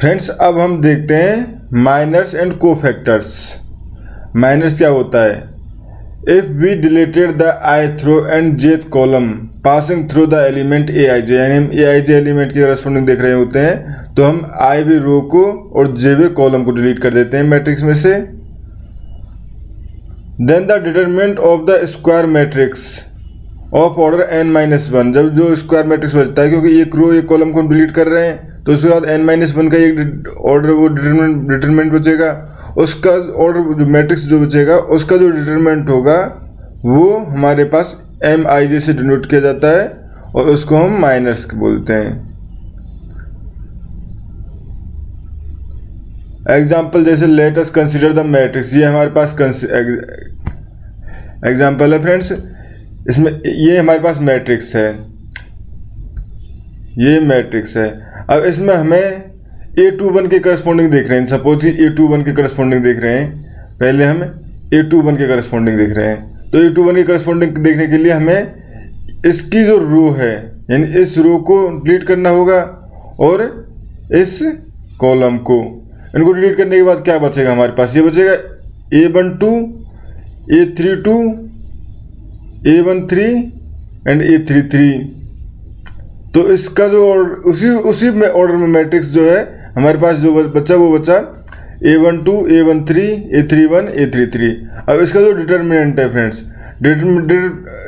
Friends अब हम देखते हैं माइनर्स एंड कोफैक्टर्स माइनर्स क्या होता है? If we deleted the I th row and jth column passing through the element A I J यानी हम ए आई जे एलिमेंट के करस्पॉन्डिंग देख रहे होते हैं तो हम आई वी रो को और जे वे कॉलम को डिलीट कर देते हैं मैट्रिक्स में से. Then the determinant of the square matrix of order N minus one जब जो स्क्वायर मैट्रिक्स बचता है, क्योंकि एक रो एक कॉलम को हम डिलीट कर रहे हैं तो उसके बाद एन माइनस वन का एक ऑर्डर वो डिटरमेंट डिटरमेंट बचेगा। उसका ऑर्डर जो मैट्रिक्स जो बचेगा, उसका जो डिटरमेंट होगा, वो हमारे पास एम आई जे से डिनोट किया जाता है और उसको हम माइनस बोलते हैं। एग्ज़ाम्पल जैसे लेटस कंसिडर द मैट्रिक्स ये हमारे पास एग्ज़ाम्पल है फ्रेंड्स इसमें, ये हमारे पास मैट्रिक्स है। ये मैट्रिक्स है। अब इसमें हमें ए टू वन के करस्पॉन्डिंग देख रहे हैं। सपोज़ ही ए टू वन के करस्पॉन्डिंग देख रहे हैं। पहले हम ए टू वन के करस्पॉन्डिंग देख रहे हैं। तो ए टू वन के करस्पॉन्डिंग देखने के लिए हमें इसकी जो रो है, यानी इस रो को डिलीट करना होगा और इस कॉलम को। इनको डिलीट करने के बाद क्या बचेगा हमारे पास? ये बचेगा A one two A three two A one three and A three three तो इसका जो उसी उसी में ऑर्डर में मैट्रिक्स जो है, हमारे पास जो बच्चा वो बच्चा A one two A one three A three one A three three अब इसका जो डिटर्मिनेंट है फ्रेंड्स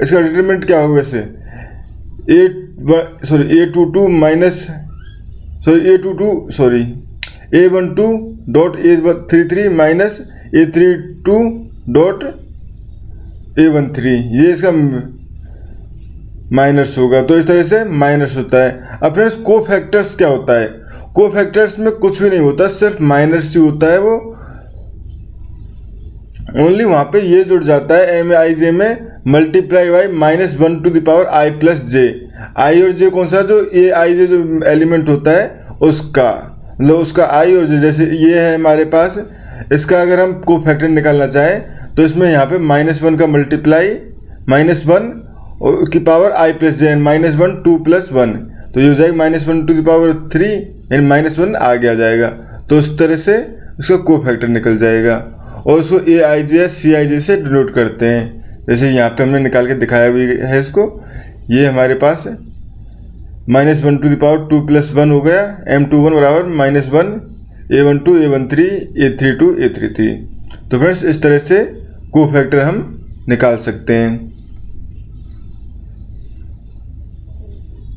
इसका डिटर्मिनेंट क्या होगा वैसे? A sorry A two two minus sorry A two two sorry A one two dot A three three minus A three two dot A one three ये इसका माइनस होगा। तो इस तरह से माइनस होता है। अब फ्रेंड्स को फैक्टर्स क्या होता है? को फैक्टर्स में कुछ भी नहीं होता, सिर्फ़ माइनस ही होता है वो। ओनली वहाँ पे ये जुड़ जाता है एम आई जे में multiply by minus one to the power I plus J I और जे कौन सा? जो ए आई जे जो एलिमेंट होता है, उसका। मतलब उसका आई और जे जैसे ये है हमारे पास, इसका अगर हम को फैक्टर निकालना चाहें तो इसमें यहाँ पे माइनस वन का मल्टीप्लाई माइनस वन और की power I plus J N minus one two plus one तो ये हो जाएगा माइनस वन टू की power three and minus one आगे आ जाएगा। तो उस तरह से उसका को फैक्टर निकल जाएगा। और उसको ए आई जे या सी आई जे से डिनोट करते हैं। जैसे यहाँ पे हमने निकाल के दिखाया भी है इसको। ये हमारे पास minus one to the power two plus one हो गया। एम टू वन बराबर minus one A one two A one three A three two A three three तो फ्रेंड्स इस तरह से को फैक्टर हम निकाल सकते हैं।